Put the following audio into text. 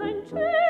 ein Tschüss.